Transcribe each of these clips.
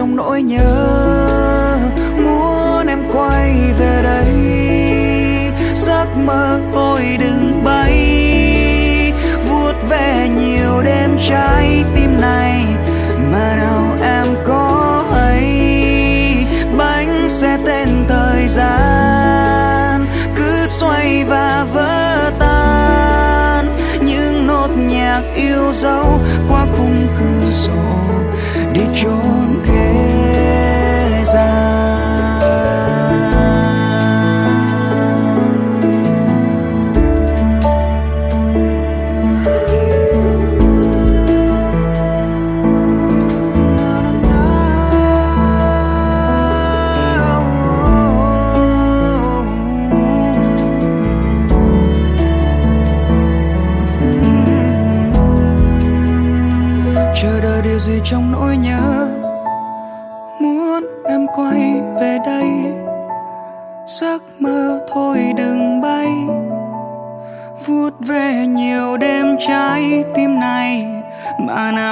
trong nỗi nhớ. Muốn em quay về đây, giấc mơ tôi đừng bay. Vuốt về nhiều đêm trái tim này, mà nào em có ấy. Bánh xe tên thời gian, cứ xoay và vỡ tan. Những nốt nhạc yêu dấu qua khung cửa sổ để trôi coisas. trái tim này mà nào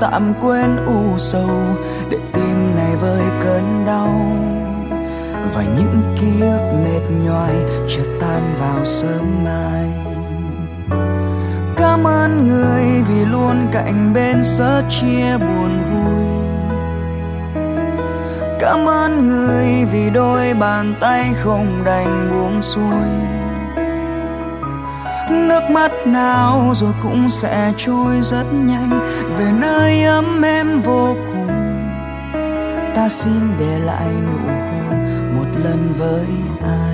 tạm quên u sầu để tim này vơi cơn đau. Và những ký ức mệt nhoài chưa tan vào sớm mai. Cảm ơn người vì luôn cạnh bên sớ chia buồn vui. Cảm ơn người vì đôi bàn tay không đành buông xuôi nước mắt nào rồi cũng sẽ trôi rất nhanh. Về nơi ấm em vô cùng, ta xin để lại nụ hôn một lần với ai.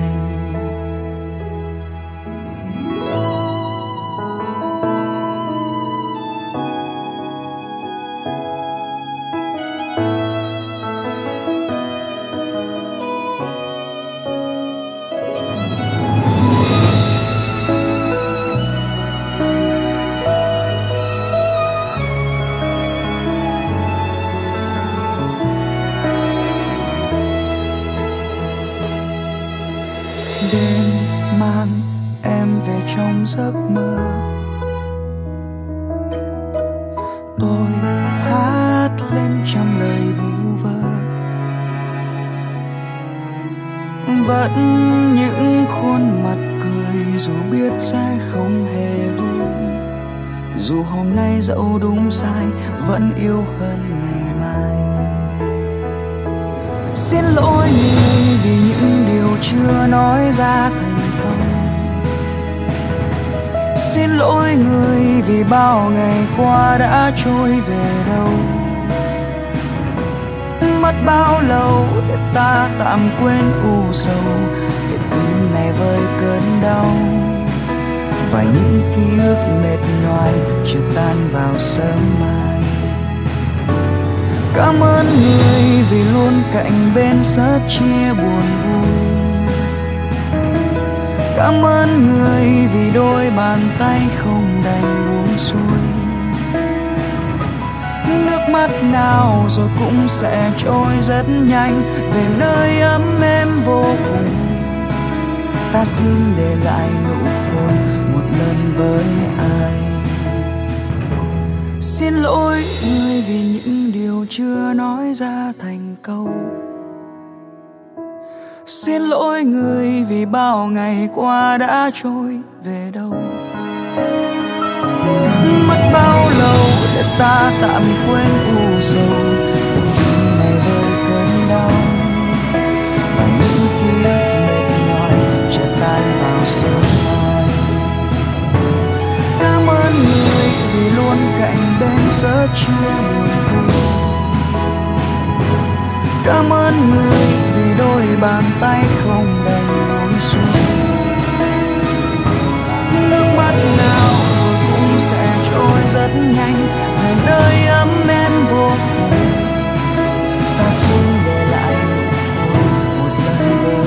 Sớm mai. Cảm ơn người vì luôn cạnh bên sớt chia buồn vui. Cảm ơn người vì đôi bàn tay không đành buông xuôi. Nước mắt nào rồi cũng sẽ trôi rất nhanh, về nơi ấm êm vô cùng. Ta xin để lại nụ hôn một lần với ai xin lỗi, người vì những điều chưa nói ra thành câu. Xin lỗi, người vì bao ngày qua đã trôi về đâu. Mất bao lâu để ta tạm quên u sầu? Này với cơn đau và những ký ức mệt nhòi chợt tan vào sớm mai. Cảm ơn người thì luôn cạnh bên sớt chia buồn vui. Cảm ơn người vì đôi bàn tay không đành buông xuôi. Nước mắt nào rồi cũng sẽ trôi rất nhanh, về nơi ấm êm vô cùng. Ta xin để lại nụ hôn một lần với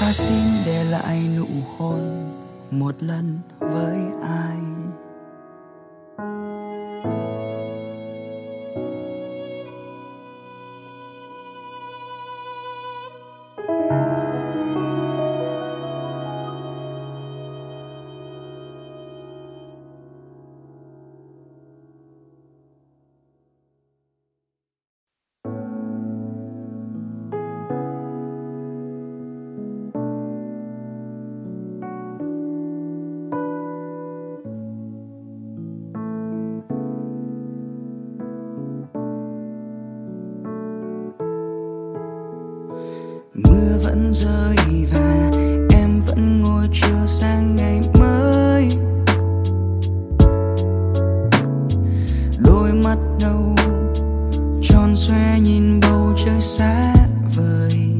ta xin để lại nụ hôn một lần với ai? mắt nâu tròn xoe nhìn bầu trời xa vời.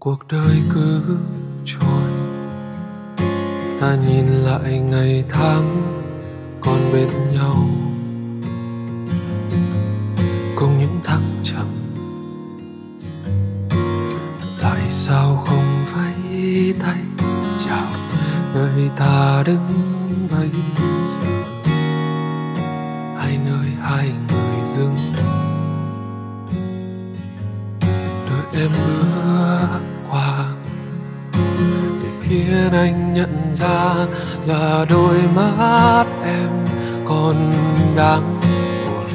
cuộc đời cứ trôi. Ta nhìn lại ngày tháng còn bên nhau. Cùng những thăng trầm tại sao không vẫy tay chào nơi ta đứng bây giờ hai nơi hai người dừng? Đợi em bước khiến anh nhận ra là đôi mắt em còn đang buồn.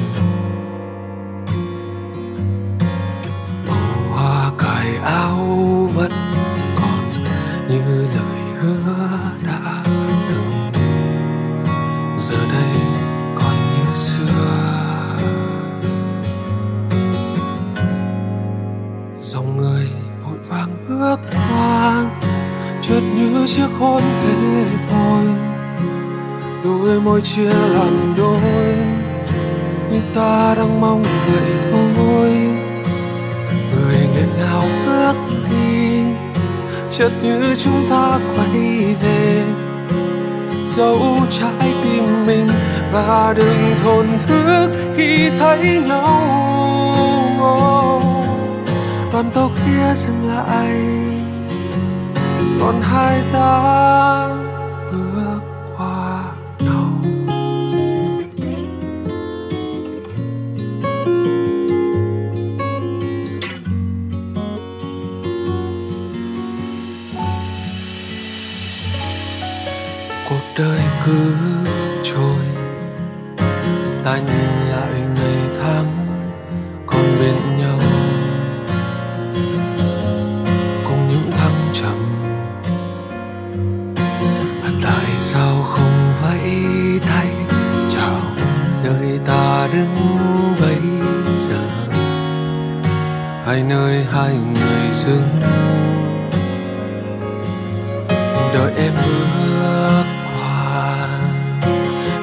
Màu hoa cài áo vẫn còn như lời hứa đã từng. Giờ đây còn như xưa. Dòng người vội vàng bước qua chợt như chiếc hôn thế thôi. Đôi môi chia làm đôi như ta đang mong vậy thôi. Người nghẹn ngào bước đi, chợt như chúng ta quay về. Dấu trái tim mình và đừng thổn thức khi thấy nhau. Đoàn tàu kia dừng lại còn hai ta bước qua nhau cuộc đời cứ trôi ta nhìn lại hai người dưng đợi em bước qua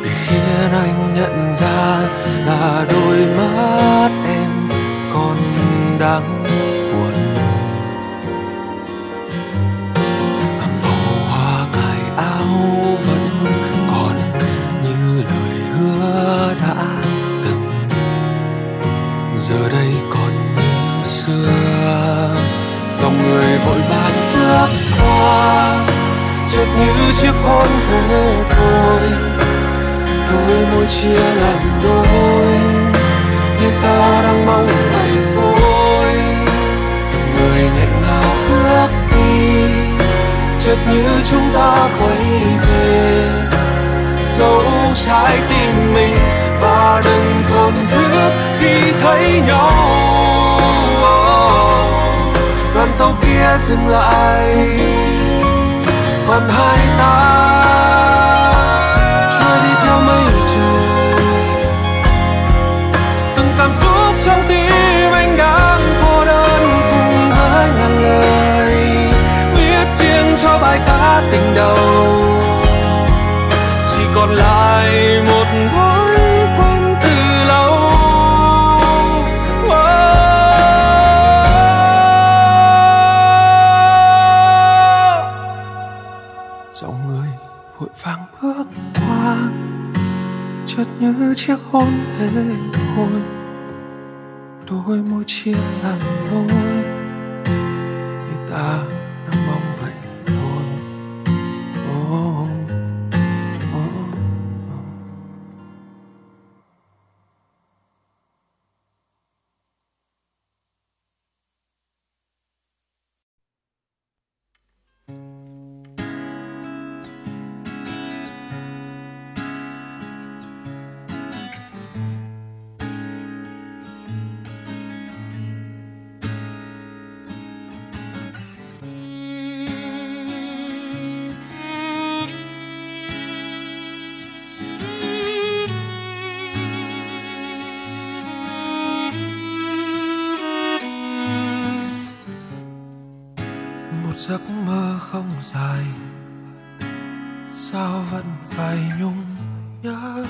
để khiến anh nhận ra chợt như chiếc hôn thế thôi đôi môi chia làm đôi, như ta đang mong ngày thôi người nghẹn ngào bước đi chợt như chúng ta quay về. Dấu trái tim mình và đừng thổn thức khi thấy nhau. Đoàn tàu kia dừng lại còn hai ta. Trôi đi theo mây trời từng cảm xúc trong tim anh đang cô đơn cùng với ngàn lời. Viết riêng cho bài ca tình đầu. Chỉ còn lại như chiếc hôn thế thôi đôi môi chia làm đôi giấc mơ không dài sao vẫn phải nhung nhớ?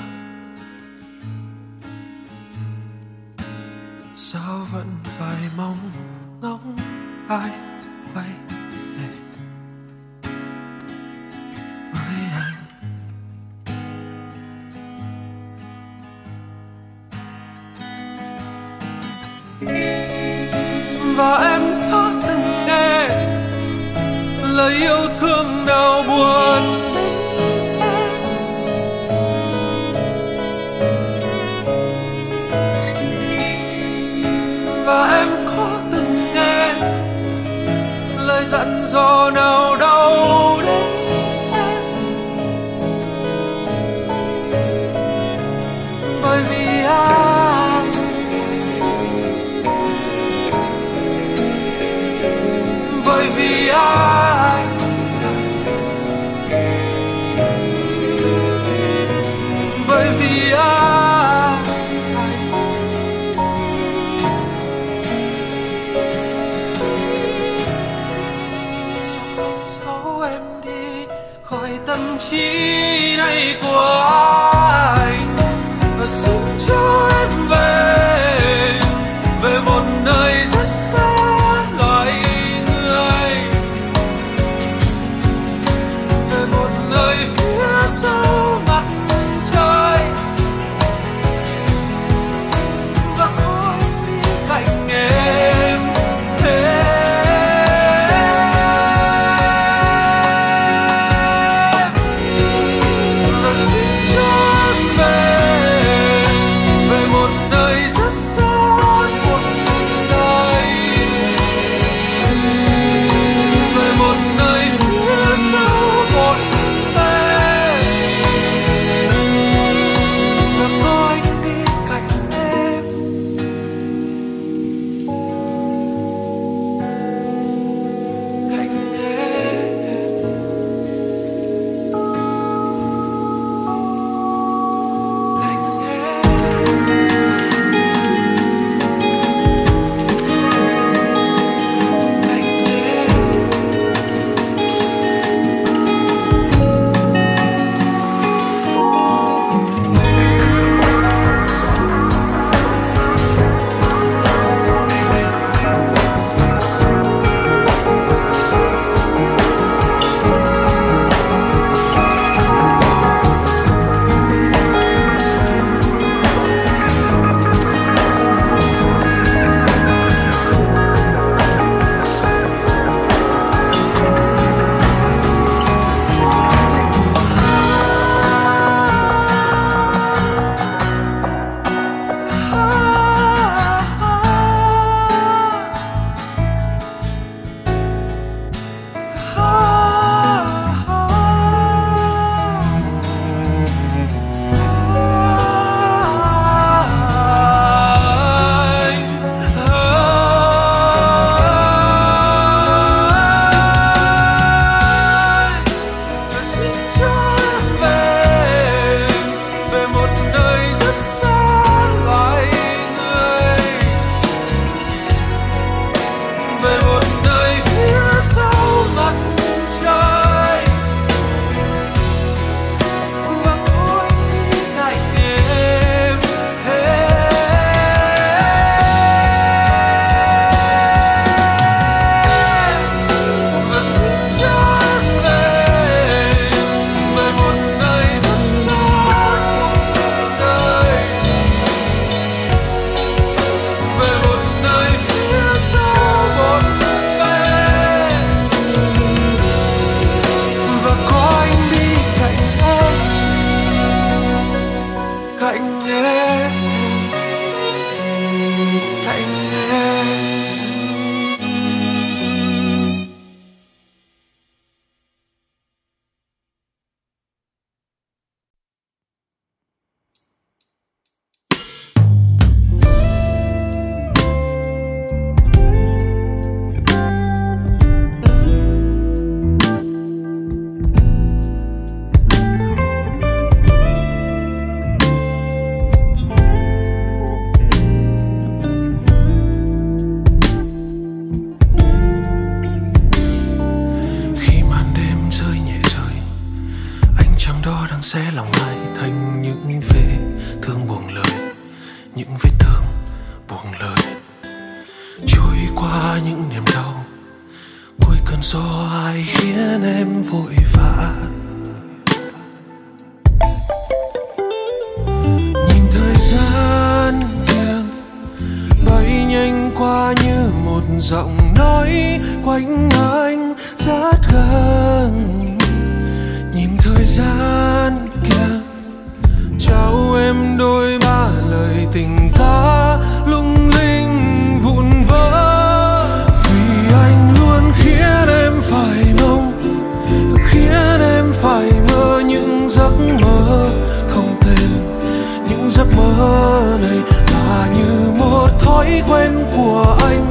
thói quen của anh,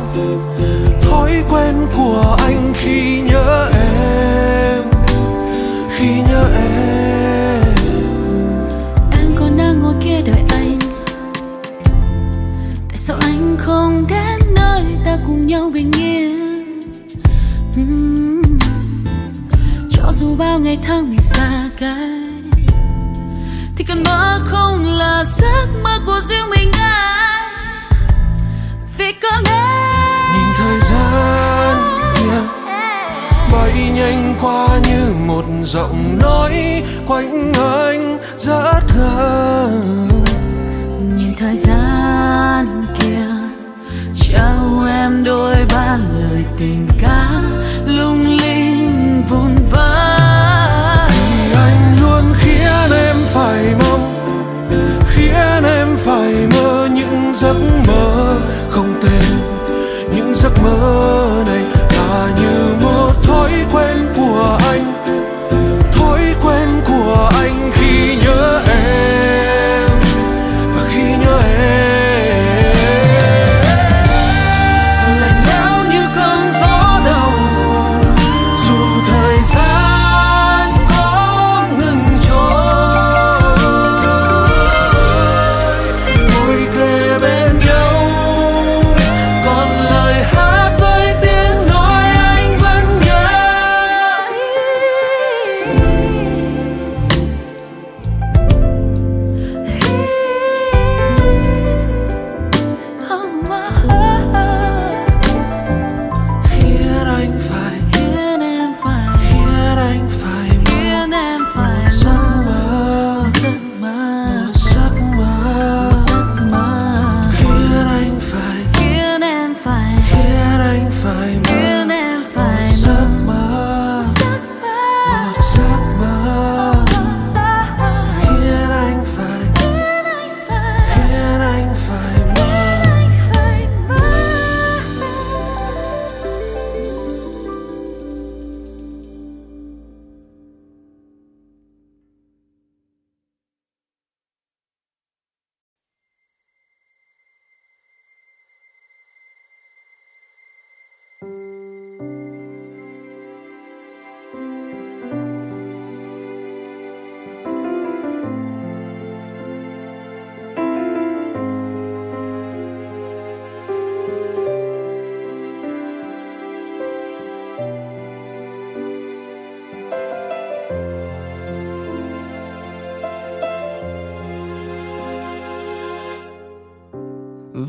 thói quen của anh khi nhớ em, khi nhớ em. Em còn đang ngồi kia đợi anh? Tại sao anh không đến nơi ta cùng nhau bình yên? Hmm. Cho dù bao ngày tháng mình xa cách, thì cơn mơ không là giấc mơ của riêng mình anh vì có em nhìn thời gian kia bay nhanh qua như một giọng nói quanh anh rất gần. Nhìn thời gian kia trao em đôi ba lời tình ca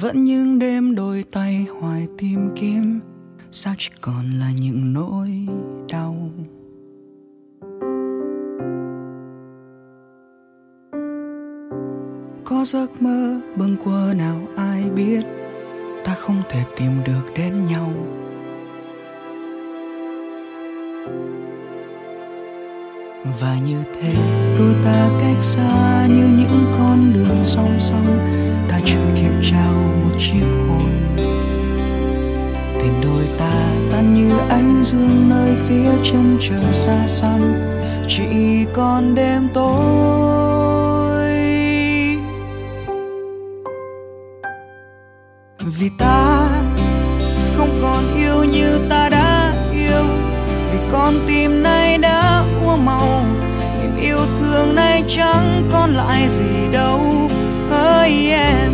vẫn những đêm đôi tay hoài tìm kiếm. Sao chỉ còn là những nỗi đau? Có giấc mơ bâng quơ nào ai biết, ta không thể tìm được đến nhau. Và như thế đôi ta cách xa như những con đường song song chưa kịp trao một chiếc hôn tình đôi ta tan như ánh dương nơi phía chân trời xa xăm. Chỉ còn đêm tối. Vì ta không còn yêu như ta đã yêu. Vì con tim nay đã mua màu. Niềm yêu thương nay chẳng còn lại gì đâu. Ơi em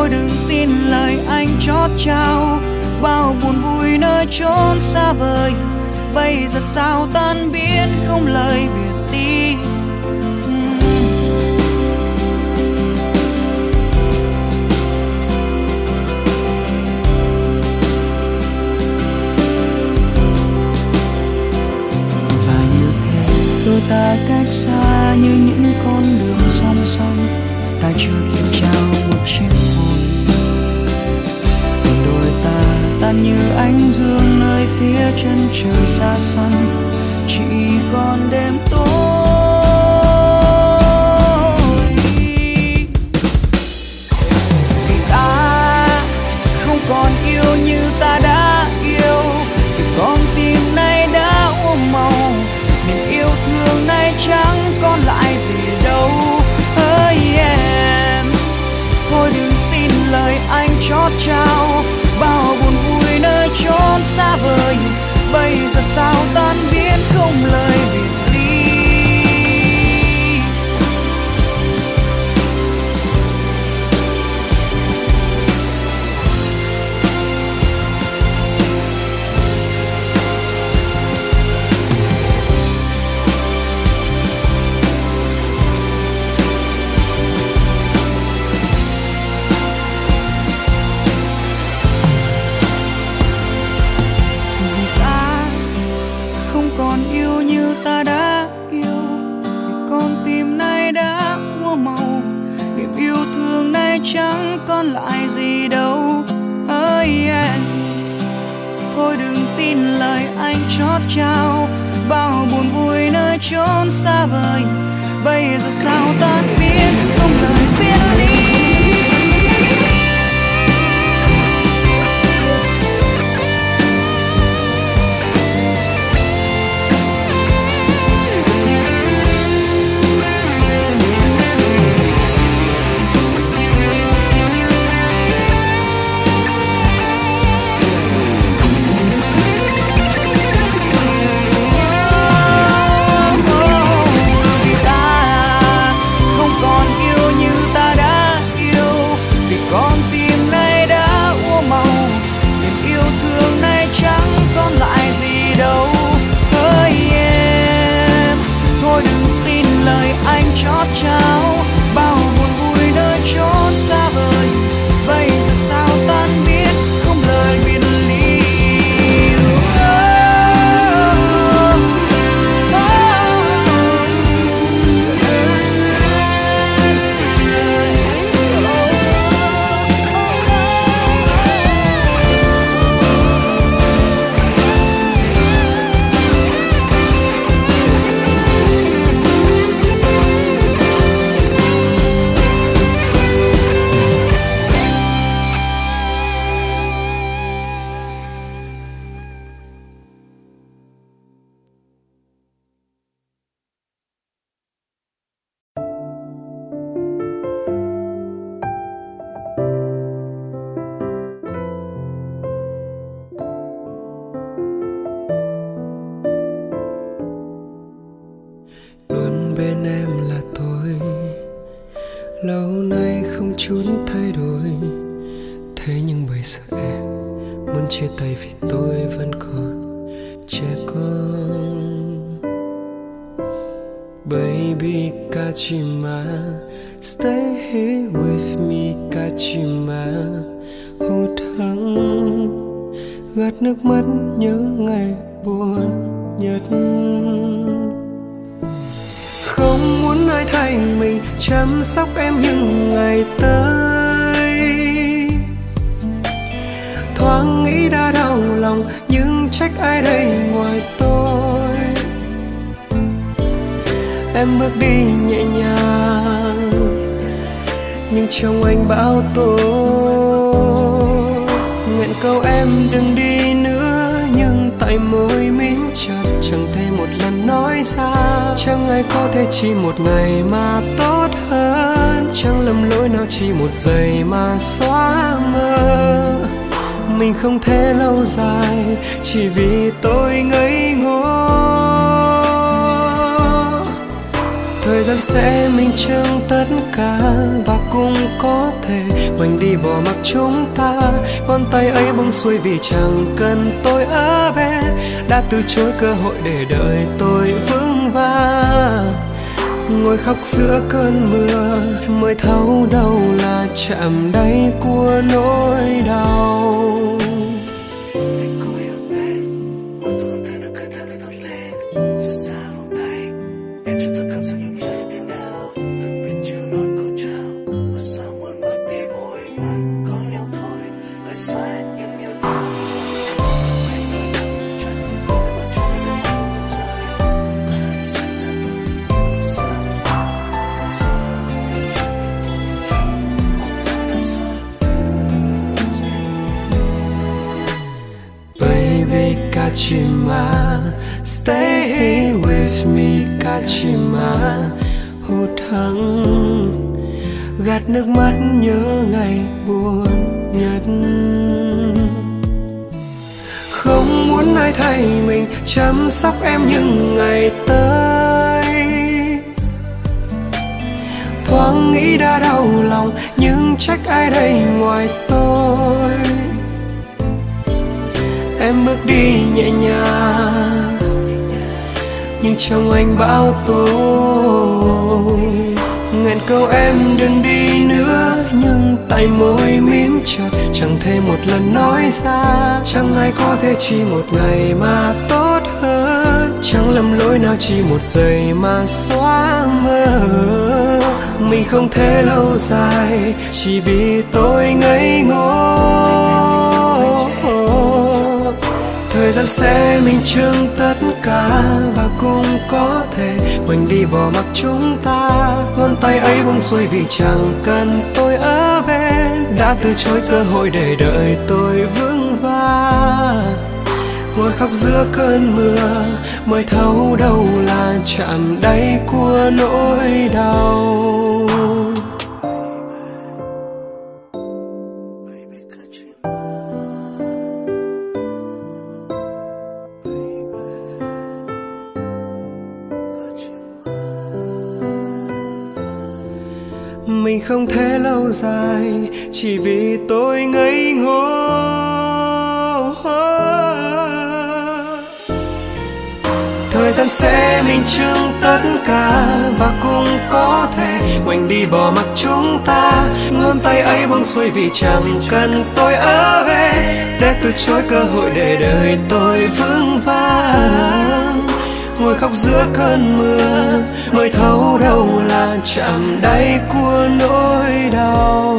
thôi đừng tin lời anh chót trao bao buồn vui nơi chốn xa vời. Bây giờ sao tan biến không lời biệt đi và như thế, đôi ta cách xa như những con đường song song. Ta chưa kịp trao một chiếc hôn tàn như ánh dương nơi phía chân trời xa xăm, chỉ còn đêm tối. Vì ta không còn yêu như ta đã yêu vì con tim này đã ôm màu. Niềm yêu thương này chẳng còn lại gì đâu. Ơi em, thôi đừng tin lời anh chót trao xa vời. Bây giờ sao tan biến không lời biệt xa. Chẳng ai có thể chỉ một ngày mà tốt hơn. Chẳng lầm lỗi nào chỉ một giây mà xóa mơ mình không thể lâu dài, chỉ vì tôi ngây ngô. Thời gian sẽ minh chứng tất cả và cũng có thể mình đi bỏ mặc chúng ta. Con tay ấy buông xuôi vì chẳng cần tôi ở bên. Đã từ chối cơ hội để đợi tôi với va. Ngồi khóc giữa cơn mưa, mới thấu đâu là chạm đáy của nỗi đau. Nước mắt nhớ ngày buồn nhất. Không muốn ai thay mình, chăm sóc em những ngày tới. Thoáng nghĩ đã đau lòng, nhưng trách ai đây ngoài tôi? Em bước đi nhẹ nhàng, nhưng trong anh bão tố ngàn câu em đừng đi nữa, nhưng tay môi mím chặt. Chẳng thể một lần nói ra, chẳng ai có thể chỉ một ngày mà tốt hơn. Chẳng lầm lỗi nào chỉ một giây mà xóa mơ. Mình không thể lâu dài, chỉ vì tôi ngây ngô thời gian sẽ minh chứng tất cả và cũng có thể mình đi bỏ mặc chúng ta. Ngón tay ấy buông xuôi vì chẳng cần tôi ở bên. Đã từ chối cơ hội để đợi tôi vững vàng. Ngồi khóc giữa cơn mưa, mới thấu đâu là chạm đáy của nỗi đau. Không thể lâu dài, chỉ vì tôi ngây ngô. Thời gian sẽ minh chứng tất cả và cũng có thể quanh đi bỏ mặc chúng ta. Ngón tay ấy buông xuôi vì chẳng cần tôi ở về, để từ chối cơ hội để đời tôi vững vàng ngồi khóc giữa cơn mưa, mới thấu đâu là chạm đáy của nỗi đau.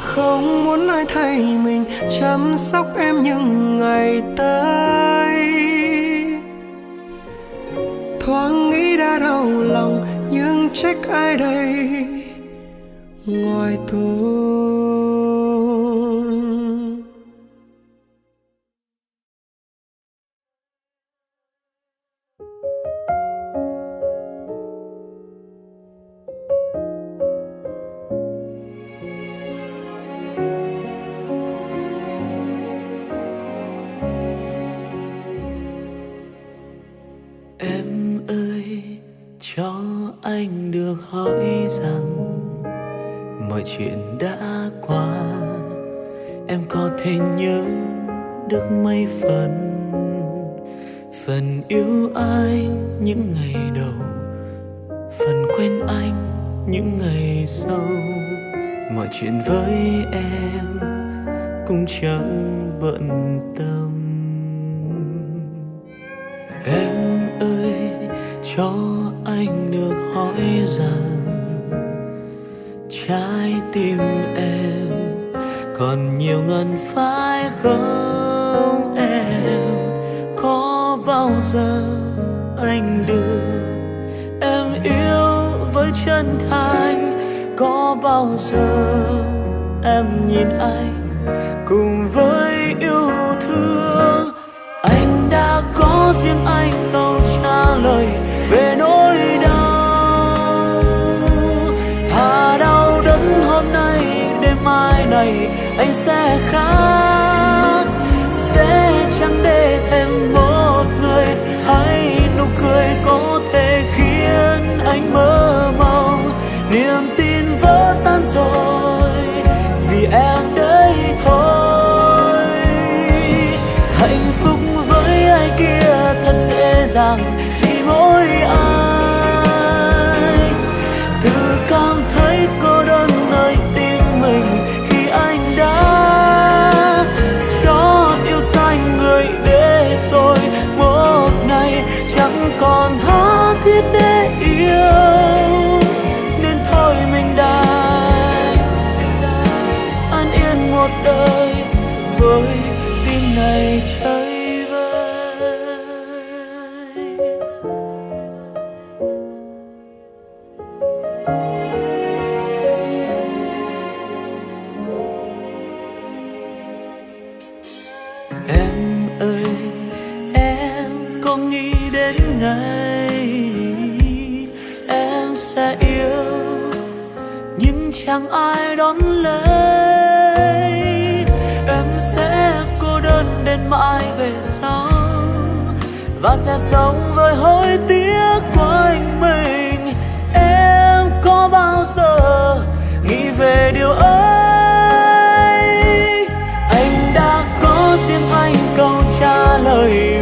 Không muốn ai thay mình, chăm sóc em những ngày tới. Thoáng nghĩ đã đau lòng, nhưng trách ai đây? Ngoài tôi hỏi rằng, mọi chuyện đã qua, em có thể nhớ được mấy phần phần yêu anh những ngày đầu, phần quen anh những ngày sau. Mọi chuyện với em cũng chẳng bận tâm. Rằng trái tim em còn nhiều ngần phải không em. Có bao giờ anh được em yêu với chân thành? Có bao giờ em nhìn anh cùng với yêu thương? Anh sẽ khác. Sẽ chẳng để thêm một người hay nụ cười có thể khiến anh mơ mộng. Niềm tin vỡ tan rồi, vì em đấy thôi. Hạnh phúc với ai kia thật dễ dàng did lấy em sẽ cô đơn đến mãi về sau và sẽ sống với hối tiếc của anh mình. Em có bao giờ nghĩ về điều ấy? Anh đã có riêng anh câu trả lời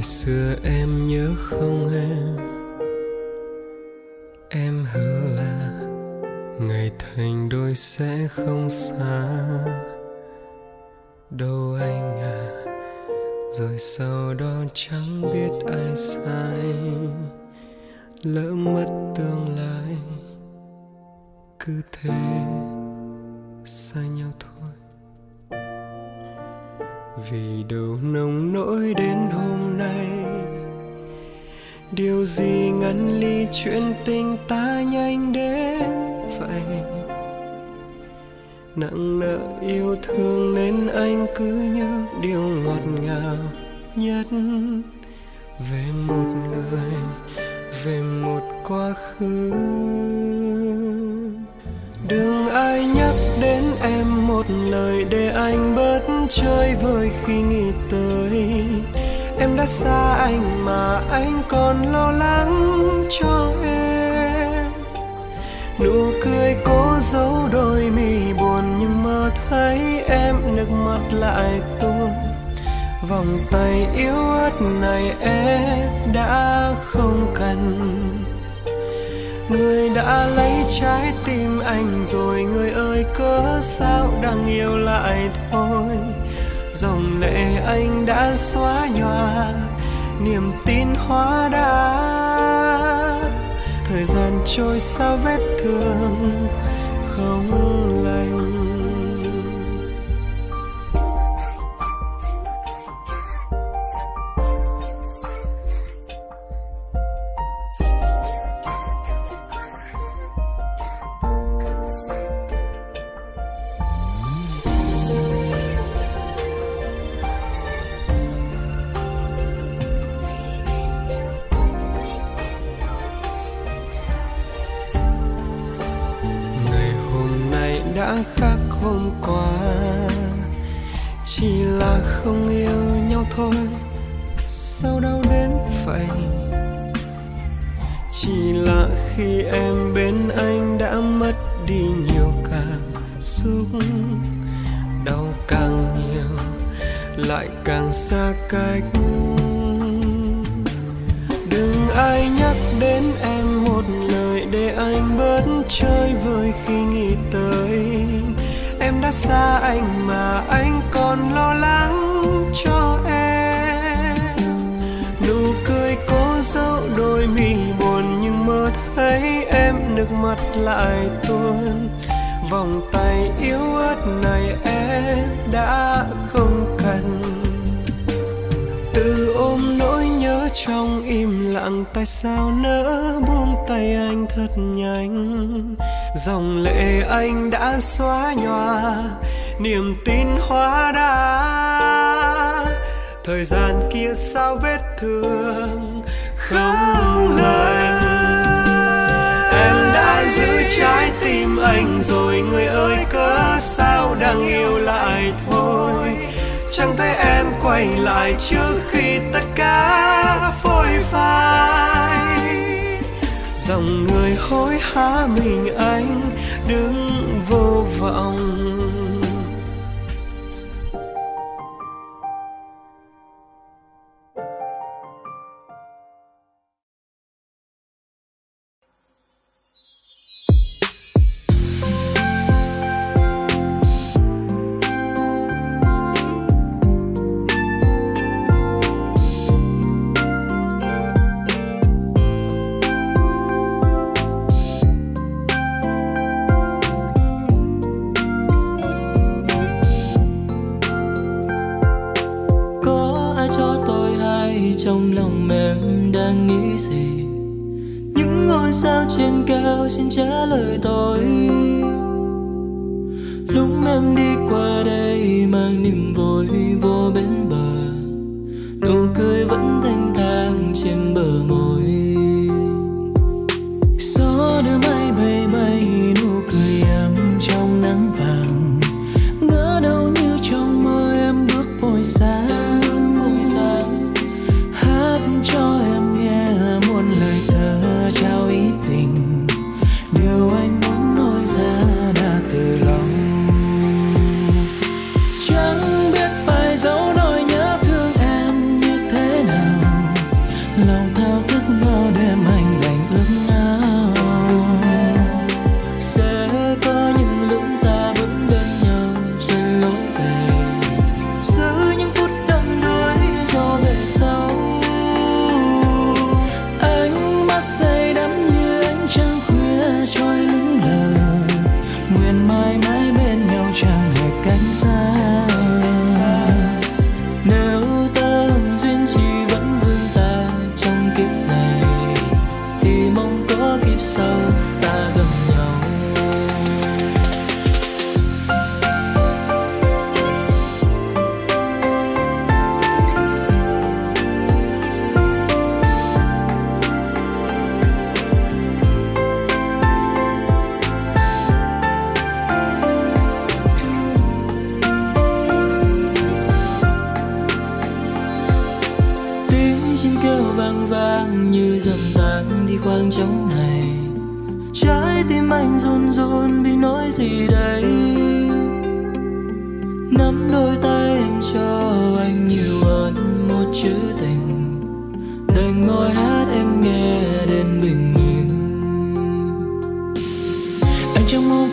ngày xưa em nhớ không em. Em hứa là ngày thành đôi sẽ không xa. Đâu anh à rồi sau đó chẳng biết ai sai. Lỡ mất tương lai, cứ thế xa nhau thôi vì đâu nồng nỗi đến hôm nay. Điều gì ngăn ly chuyện tình ta nhanh đến vậy? Nặng nợ yêu thương nên anh cứ nhớ điều ngọt ngào nhất. Về một người, về một quá khứ đừng ai nhắc đến em một lời để anh bớt chơi vơi khi nghĩ tới. Em đã xa anh mà anh còn lo lắng cho em. Nụ cười cố giấu đôi mi buồn nhưng mơ thấy em nước mắt lại tuôn. Vòng tay yếu ớt này em đã không cần người đã lấy trái tim anh rồi, người ơi, cớ sao đang yêu lại thôi? Dòng lệ anh đã xóa nhòa, niềm tin hóa đá. Thời gian trôi sao vết thương không đã khác hôm qua. Chỉ là không yêu nhau thôi, sao đau đến vậy? Chỉ là khi em bên anh đã mất đi nhiều cảm xúc, đau càng nhiều, lại càng xa cách. Đừng ai nhắc đến em để anh bớt chơi vơi khi nghĩ tới. Em đã xa anh mà anh còn lo lắng cho em. Nụ cười cố giấu đôi mi buồn nhưng mơ thấy em nước mắt lại tuôn. Vòng tay yếu ớt này em đã không trong im lặng, tại sao nỡ buông tay anh thật nhanh? Dòng lệ anh đã xóa nhòa, niềm tin hóa đá. Thời gian kia sao vết thương? Không lành em đã giữ trái tim anh rồi, người ơi, cớ sao đang yêu lại thôi? Chẳng thấy em quay lại trước khi tất cả phôi phai. Dòng người hối hả mình anh đứng vô vọng. Trong lòng em đang nghĩ gì? Những ngôi sao trên cao xin trả lời tôi. Lúc em đi qua đây mang niềm vui vô bến bờ. Nụ cười vẫn thanh thang trên bờ môi.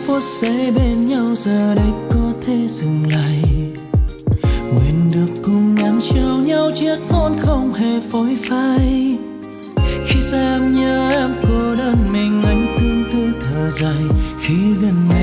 phút giây bên nhau giờ đây có thể dừng lại. Nguyện được cùng ngắm trao nhau chiếc hôn không hề phôi phai. Khi xa em nhớ em cô đơn, mình anh tương tư thở dài. Khi gần nhau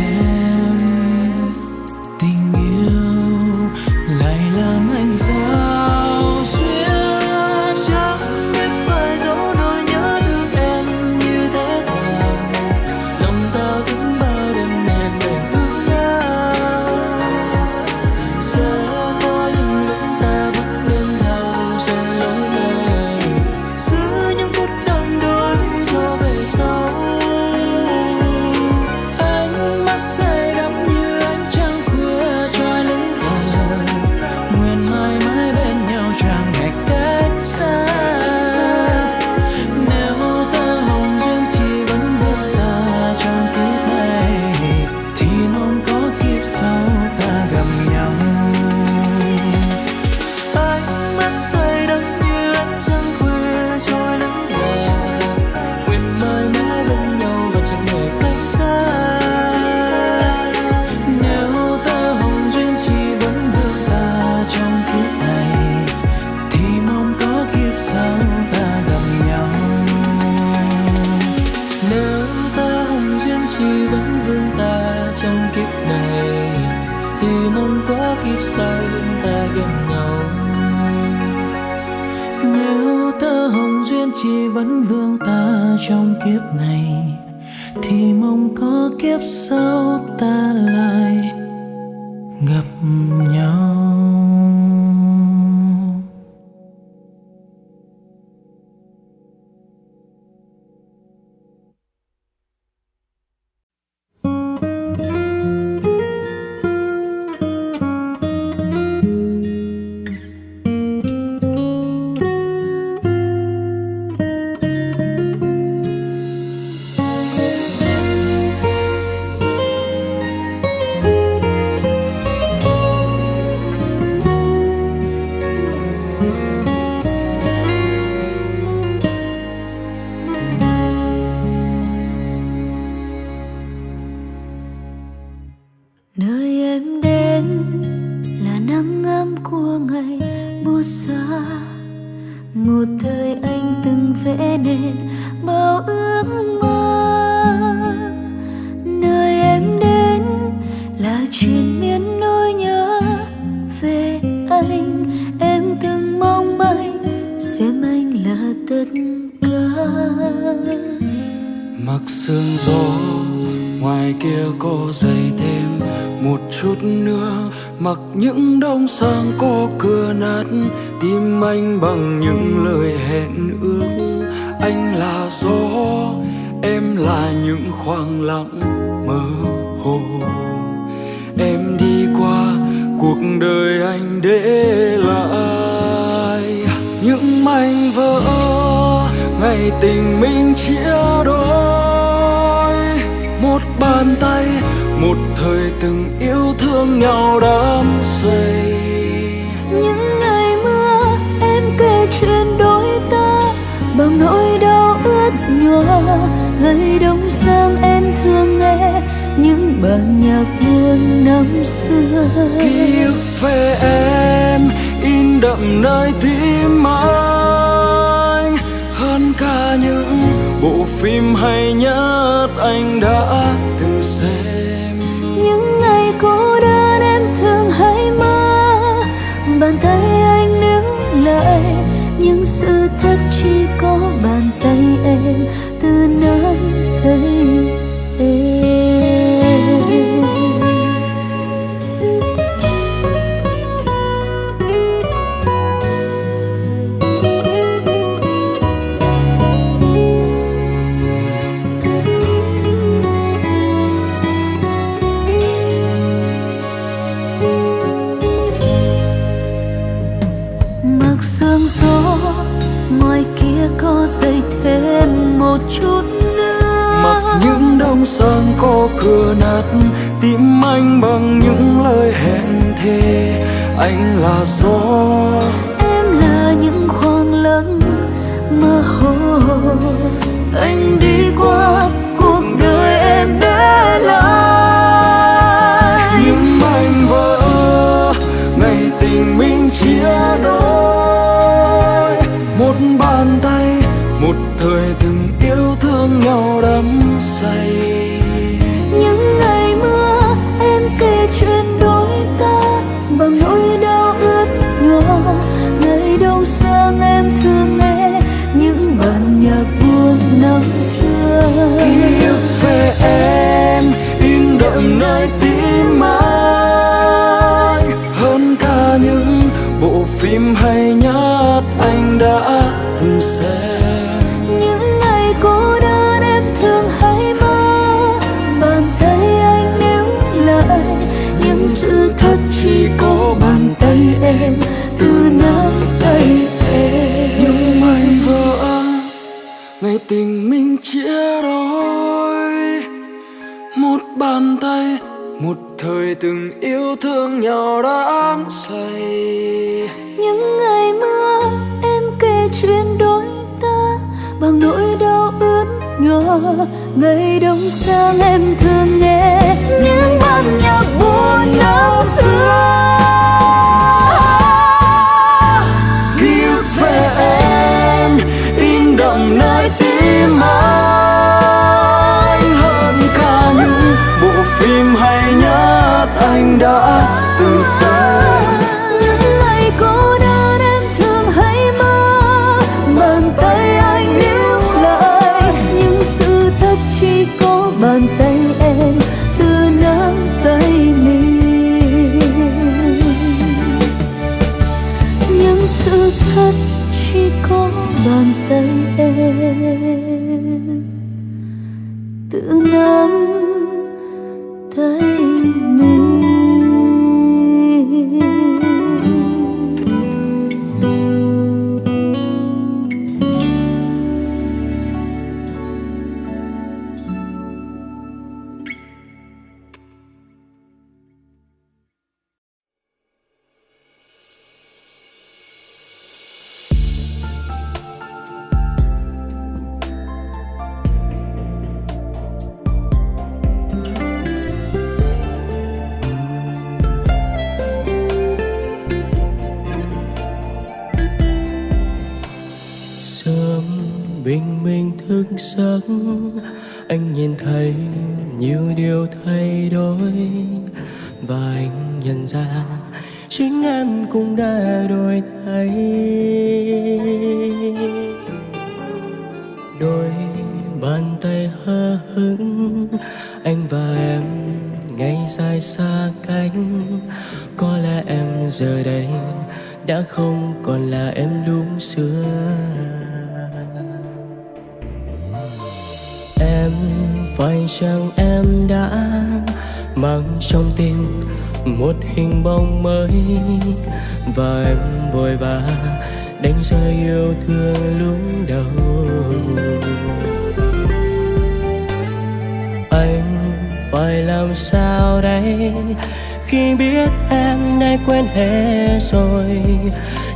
biết em đã quên hết rồi.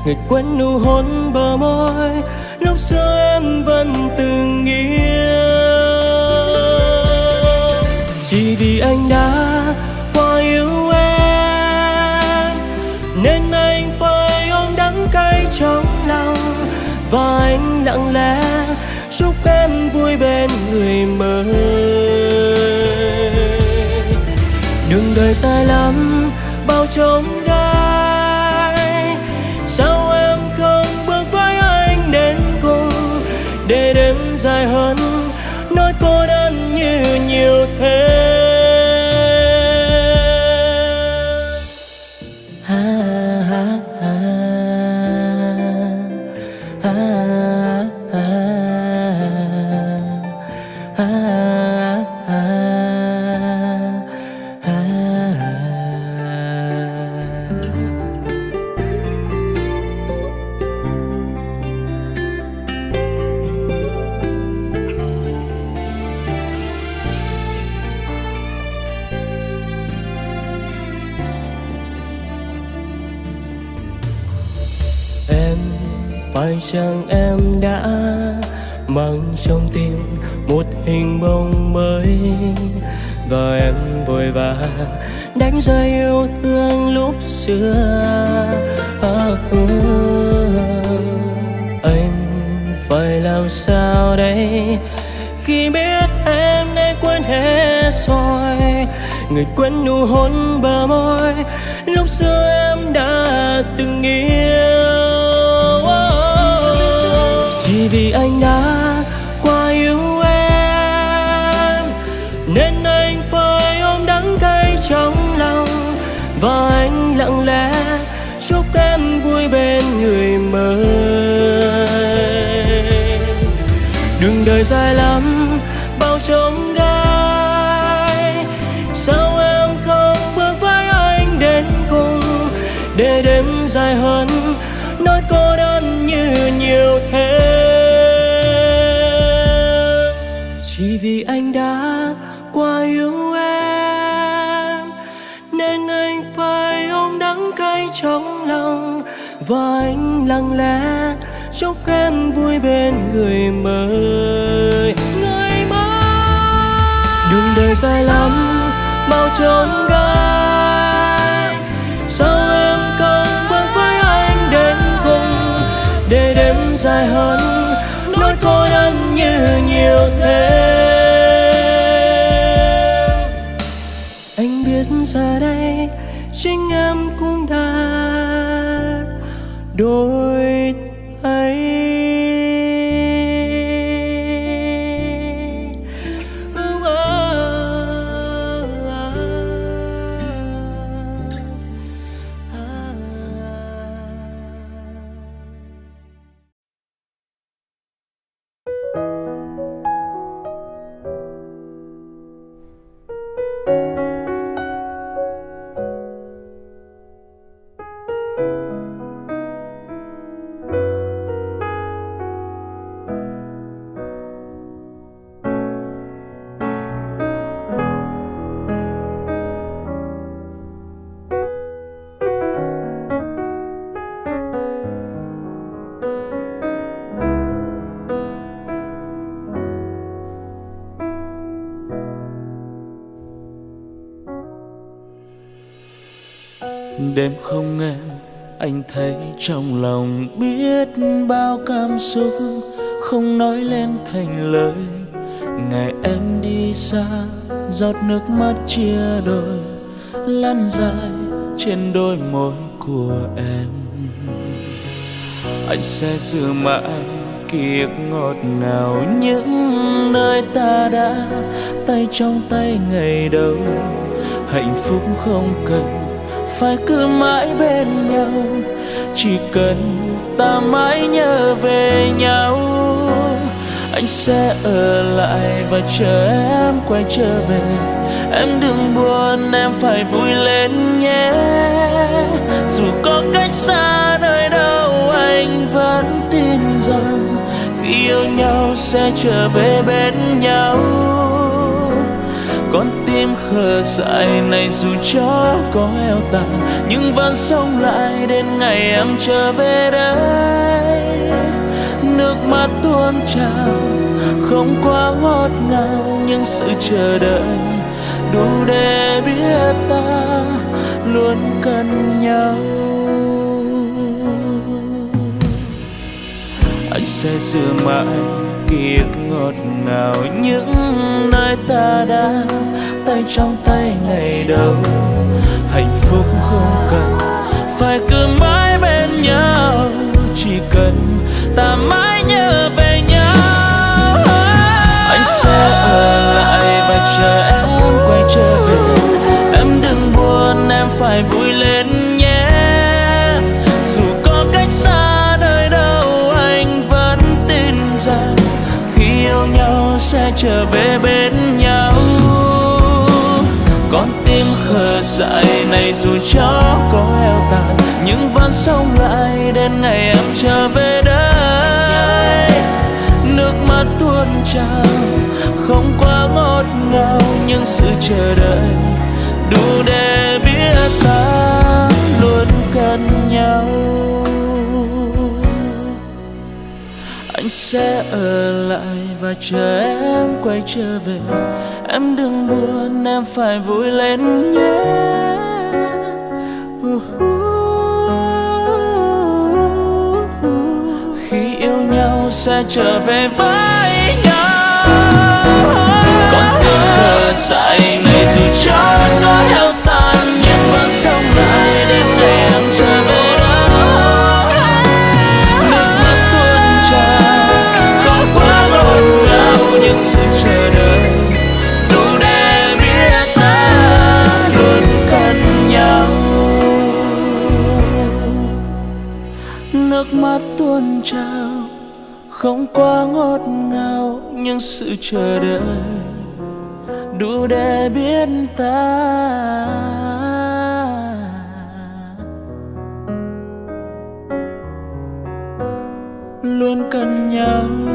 Người quên nụ hôn bờ môi, lúc xưa em vẫn từng yêu chỉ vì anh đã quá yêu em, nên anh phải ôm đắng cay trong lòng. Và anh lặng lẽ chúc em vui bên người mới. Đường đời dài lắm bao trống. Đánh rơi yêu thương lúc xưa. À, ừ. anh phải làm sao đây? Khi biết em đã quên hết rồi người quên nụ hôn bờ môi lúc xưa em đã từng yêu. Chỉ vì anh đã đời dài lắm, bao trông gai. Sao em không bước với anh đến cùng để đêm dài hơn? Nỗi cô đơn như nhiều thế. Chỉ vì anh đã quá yêu em, nên anh phải ôm đắng cay trong lòng và anh lặng lẽ chúc em vui bên người mới dài lắm bao trông gai. Sao em không bước với anh đến cùng để đêm dài hơn? Nỗi cô đơn như nhiều thêm anh biết giờ đây chính em cũng đã đổi thấy trong lòng biết bao cảm xúc, không nói lên thành lời. Ngày em đi xa, giọt nước mắt chia đôi, lăn dài trên đôi môi của em. Anh sẽ giữ mãi ký ức ngọt ngào những nơi ta đã, tay trong tay ngày đầu. Hạnh phúc không cần, phải cứ mãi bên nhau chỉ cần ta mãi nhớ về nhau. Anh sẽ ở lại và chờ em quay trở về. Em đừng buồn, em phải vui lên nhé. Dù có cách xa nơi đâu, anh vẫn tin rằng khi yêu nhau sẽ trở về bên nhau con tim khờ dại này dù cho có eo tàn, nhưng vẫn sống lại đến ngày em trở về đây. Nước mắt tuôn trào, không quá ngọt ngào, nhưng sự chờ đợi đủ để biết ta luôn cần nhau. Anh sẽ giữ mãi ký ức ngọt ngào những nơi ta đã tay trong tay ngày đầu. Hạnh phúc không cần phải cứ mãi bên nhau, chỉ cần ta mãi nhớ về nhau. Anh sẽ ở lại và chờ em quay trở về. Em đừng buồn, em phải vui lên nhé. Dù có cách xa nơi đâu, anh vẫn tin rằng khi yêu nhau sẽ trở về bên con tim khờ dại này dù cho có eo tàn nhưng vẫn sống lại đến ngày em trở về đây. Nước mắt tuôn trào, không quá ngọt ngào, nhưng sự chờ đợi đủ để biết ta luôn cần nhau. Anh sẽ ở lại và chờ em quay trở về em đừng buồn, em phải vui lên nhé. Khi yêu nhau sẽ trở về với nhau. Con tim khờ dại này dù cho có heo tuôn trào, không quá ngọt ngào nhưng sự chờ đợi đủ để biết ta. Luôn cần nhau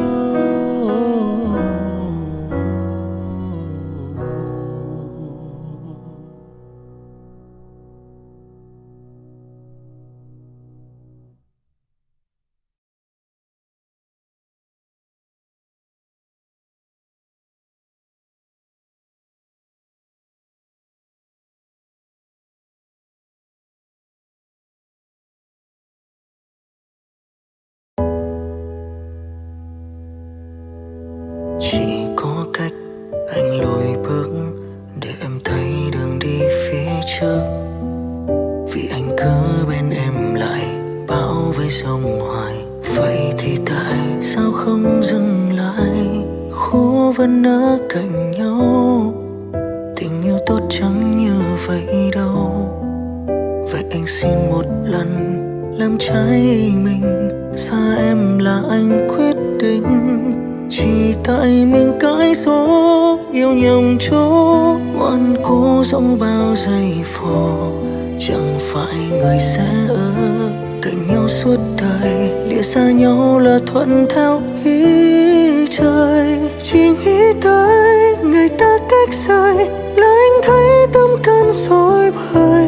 xa nhau là thuận theo ý trời. Chỉ nghĩ tới ngày ta cách rời là anh thấy tâm can rối bời.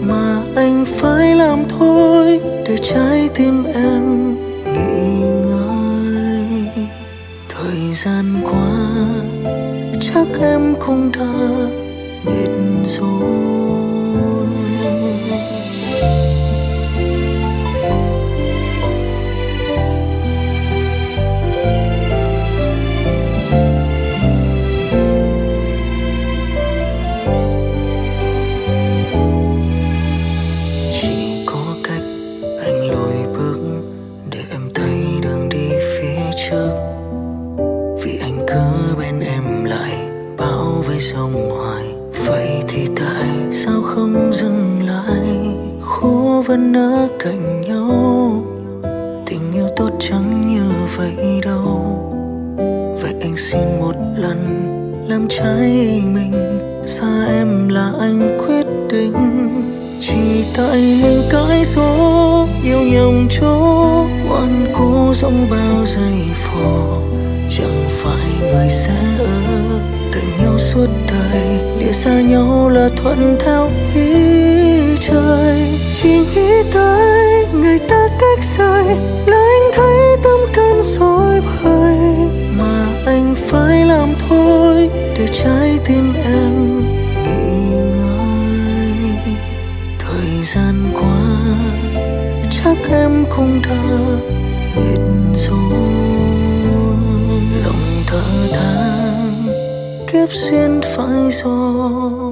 Mà anh phải làm thôi, để trái tim em nghỉ ngơi. Thời gian qua, chắc em cũng đã biết rồi. Vẫn ở cạnh nhau. Tình yêu tốt chẳng như vậy đâu? Vậy anh xin một lần làm trái mình. Xa em là anh quyết định. Chỉ tại mình cãi số yêu nhầm chỗ. Ngoan cố dẫu bao giây phò. Chẳng phải người sẽ ở cạnh nhau suốt đời. Lìa xa nhau là thuận theo ý trời. Chỉ kiếp duyên phải do